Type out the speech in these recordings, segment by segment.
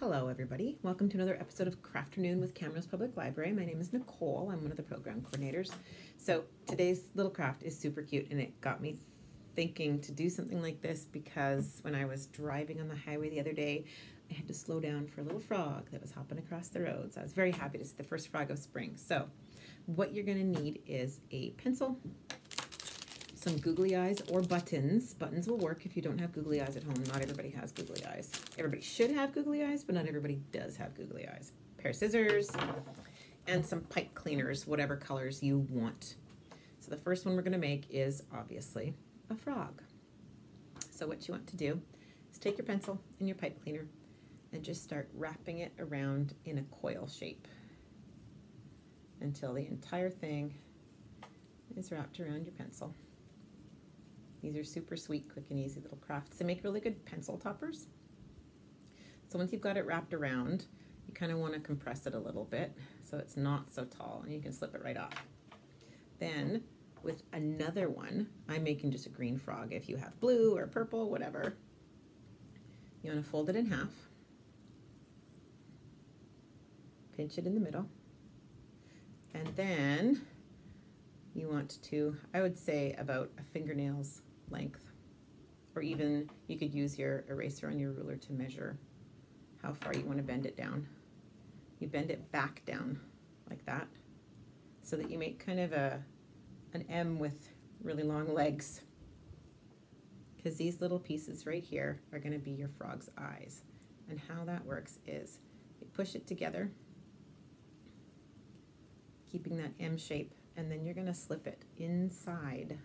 Hello, everybody. Welcome to another episode of Crafternoon with Camrose Public Library. My name is Nicole. I'm one of the program coordinators. So today's little craft is super cute, and it got me thinking to do something like this because when I was driving on the highway the other day, I had to slow down for a little frog that was hopping across the road. So I was very happy to see the first frog of spring. So what you're going to need is a pencil, some googly eyes or buttons. Buttons will work if you don't have googly eyes at home. Not everybody has googly eyes. Everybody should have googly eyes, but not everybody does have googly eyes. A pair of scissors and some pipe cleaners, whatever colors you want. So the first one we're going to make is obviously a frog. So what you want to do is take your pencil and your pipe cleaner and just start wrapping it around in a coil shape until the entire thing is wrapped around your pencil. These are super sweet, quick and easy little crafts. They make really good pencil toppers. So once you've got it wrapped around, you kind of want to compress it a little bit so it's not so tall and you can slip it right off. Then with another one, I'm making just a green frog. If you have blue or purple, whatever, you want to fold it in half, pinch it in the middle, and then you want to, I would say about a fingernail's length. Or even you could use your eraser on your ruler to measure how far you want to bend it down. You bend it back down like that so that you make kind of a an M with really long legs because these little pieces right here are going to be your frog's eyes. And how that works is you push it together, keeping that M shape, and then you're going to slip it inside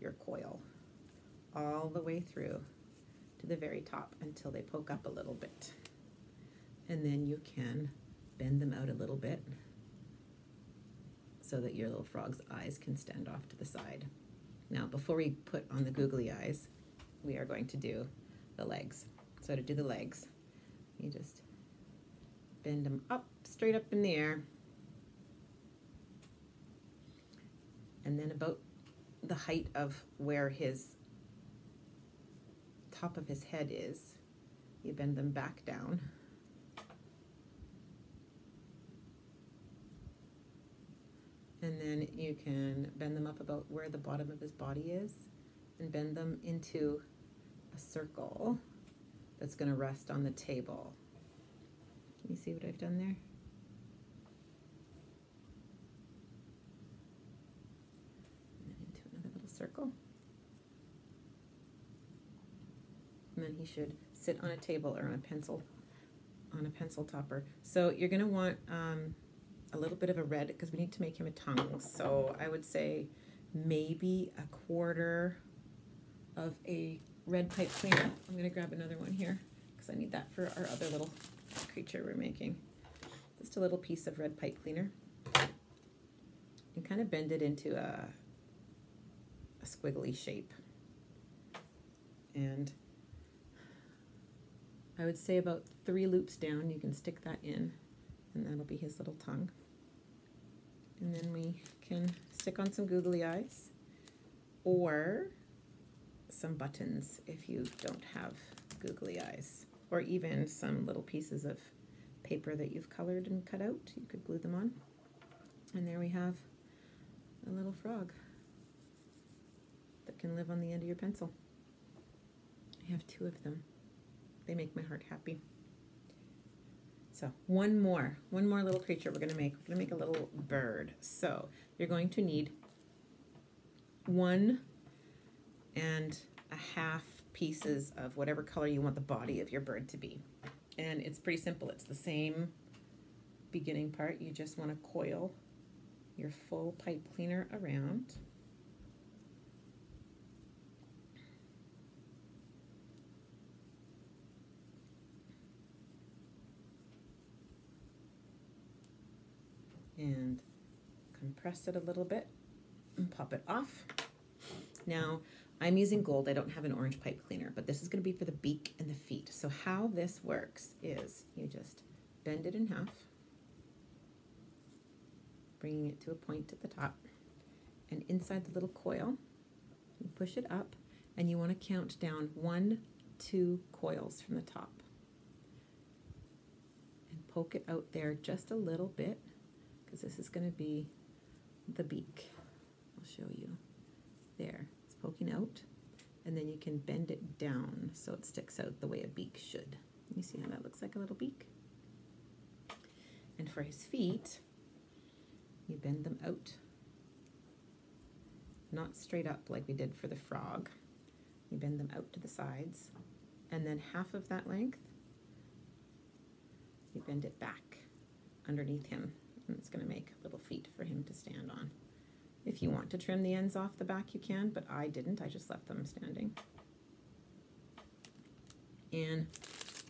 your coil all the way through to the very top until they poke up a little bit. And then you can bend them out a little bit so that your little frog's eyes can stand off to the side. Now, before we put on the googly eyes, we are going to do the legs. So to do the legs, you just bend them up, straight up in the air, and then about the height of where his top of his head is, you bend them back down. And then you can bend them up about where the bottom of his body is and bend them into a circle that's going to rest on the table. Can you see what I've done there? Circle. And then he should sit on a table or on a pencil, on a pencil topper. So you're to want um, a little bit of a red because we need to make him a tongue. So I would say maybe a quarter of a red pipe cleaner. I'm to grab another one here because I need that for our other little creature we're making. Just a little piece of red pipe cleaner. And kind of bend it into a a squiggly shape. And I would say about three loops down, you can stick that in, and that'll be his little tongue. And then we can stick on some googly eyes or some buttons if you don't have googly eyes, or even some little pieces of paper that you've colored and cut out. You could glue them on. And there we have a little frog can live on the end of your pencil. I have two of them. They make my heart happy. So one more, one more little creature we're going to make. We're going to make a little bird. So you're going to need one and a half pieces of whatever color you want the body of your bird to be. And it's pretty simple. It's the same beginning part. You just want to coil your full pipe cleaner around. And compress it a little bit and pop it off. Now, I'm using gold. I don't have an orange pipe cleaner, but this is going to be for the beak and the feet. So how this works is you just bend it in half, bringing it to a point at the top, and inside the little coil, you push it up, and you want to count down one, two coils from the top. And poke it out there just a little bit because this is going to be the beak. I'll show you. There, it's poking out. And then you can bend it down so it sticks out the way a beak should. You see how that looks like a little beak? And for his feet, you bend them out. Not straight up like we did for the frog. You bend them out to the sides. And then half of that length, you bend it back underneath him. And it's going to make little feet for him to stand on. If you want to trim the ends off the back, you can, but I didn't. I just left them standing. And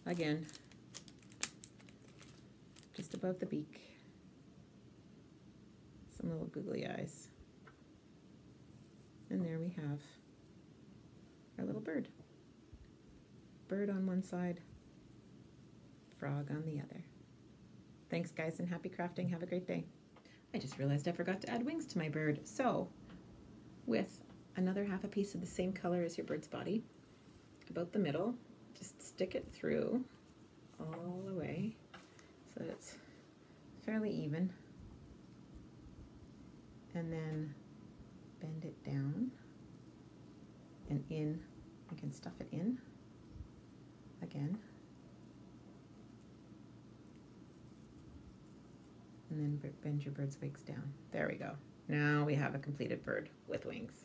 again, just above the beak, some little googly eyes. And there we have our little bird. Bird on one side, frog on the other. Thanks, guys, and happy crafting. Have a great day. I just realized I forgot to add wings to my bird. So, with another half a piece of the same color as your bird's body, about the middle, just stick it through all the way so that it's fairly even. And then bend it down and in. You can stuff it in again. And then bend your bird's wings down. There we go. Now we have a completed bird with wings.